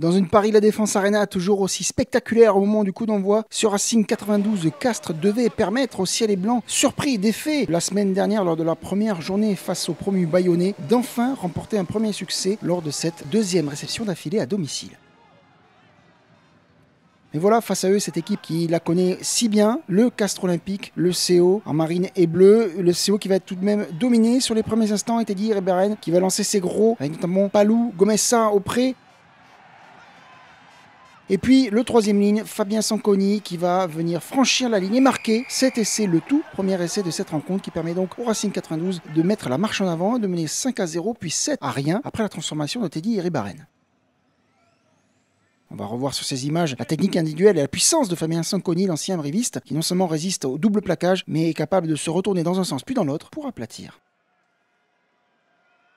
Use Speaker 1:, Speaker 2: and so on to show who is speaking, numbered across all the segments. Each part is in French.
Speaker 1: Dans une Paris La Défense Arena toujours aussi spectaculaire au moment du coup d'envoi, ce Racing 92 Castres devait permettre au ciel et blanc, surpris d'effet la semaine dernière lors de la première journée face au promu Bayonnais, d'enfin remporter un premier succès lors de cette deuxième réception d'affilée à domicile. Mais voilà, face à eux, cette équipe qui la connaît si bien, le Castre Olympique, le CO en marine et bleu, le CO qui va être tout de même dominé sur les premiers instants, et Teddy Reberen qui va lancer ses gros, avec notamment Palou, Gomessa au pré. Et puis le troisième ligne, Fabien Sanconi qui va venir franchir la ligne et marquer cet essai, le tout premier essai de cette rencontre qui permet donc au Racing 92 de mettre la marche en avant, de mener 5 à 0 puis 7 à rien après la transformation de Teddy Iribarren. On va revoir sur ces images la technique individuelle et la puissance de Fabien Sanconi, l'ancien briviste, qui non seulement résiste au double plaquage, mais est capable de se retourner dans un sens puis dans l'autre pour aplatir.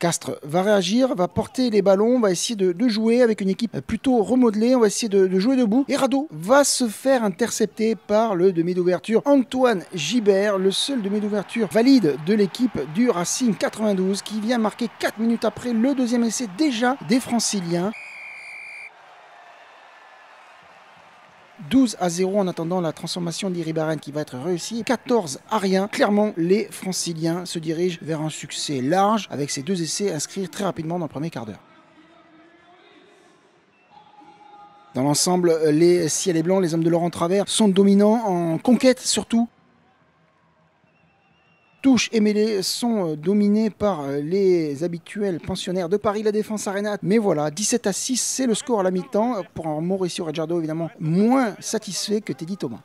Speaker 1: Castres va réagir, va porter les ballons, va essayer de, jouer avec une équipe plutôt remodelée, on va essayer de, jouer debout. Et Rado va se faire intercepter par le demi d'ouverture Antoine Gibert, le seul demi d'ouverture valide de l'équipe du Racing 92 qui vient marquer 4 minutes après le deuxième essai déjà des franciliens. 12 à 0 en attendant la transformation d'Iribaren qui va être réussie. 14 à rien. Clairement, les franciliens se dirigent vers un succès large avec ces deux essais inscrits très rapidement dans le premier quart d'heure. Dans l'ensemble, les ciels et blancs, les hommes de Laurent Travers sont dominants en conquête surtout touches et mêlées sont euh, dominées par euh, les habituels pensionnaires de Paris La Défense Arena. Mais voilà, 17 à 6, c'est le score à la mi-temps. Pour un Mauricio Reggiardo, évidemment, moins satisfait que Teddy Thomas.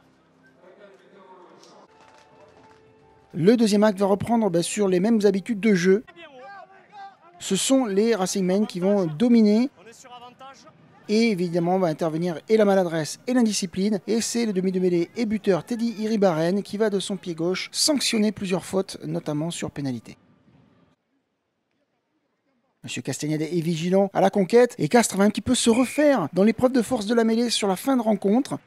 Speaker 1: Le deuxième acte va reprendre ben, sur les mêmes habitudes de jeu. Ce sont les Racing qui vont dominer et évidemment, va intervenir et la maladresse et l'indiscipline. Et c'est le demi de mêlée et buteur Teddy Iribaren qui va de son pied gauche sanctionner plusieurs fautes, notamment sur pénalité. Monsieur Castagnede est vigilant à la conquête et Castres va un petit peu se refaire dans l'épreuve de force de la mêlée sur la fin de rencontre.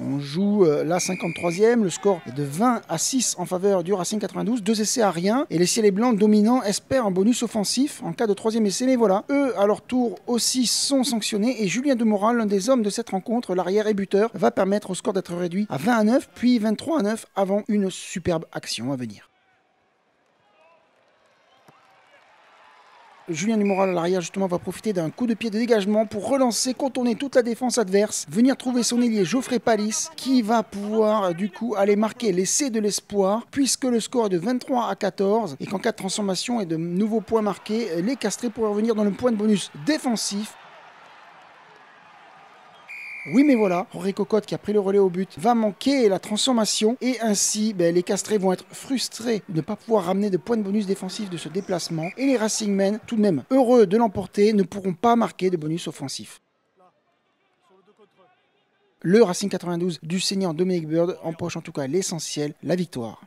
Speaker 1: On joue euh, la 53e, le score est de 20 à 6 en faveur du Racing 92, deux essais à rien, et les ciels et blancs dominants espèrent un bonus offensif en cas de troisième essai, mais voilà, eux à leur tour aussi sont sanctionnés, et Julien Demoral, l'un des hommes de cette rencontre, l'arrière et buteur, va permettre au score d'être réduit à 20 à 9, puis 23 à 9 avant une superbe action à venir. Julien Dumoral à l'arrière justement va profiter d'un coup de pied de dégagement pour relancer, contourner toute la défense adverse, venir trouver son ailier Geoffrey Palis qui va pouvoir du coup aller marquer l'essai de l'espoir puisque le score est de 23 à 14 et qu'en cas de transformation et de nouveaux points marqués, les castrés pourraient revenir dans le point de bonus défensif oui, mais voilà, Henri Cocotte qui a pris le relais au but va manquer la transformation et ainsi ben, les Castrés vont être frustrés de ne pas pouvoir ramener de points de bonus défensifs de ce déplacement et les Racingmen, tout de même heureux de l'emporter, ne pourront pas marquer de bonus offensif. Le Racing 92 du senior Dominic Bird empoche en tout cas l'essentiel, la victoire.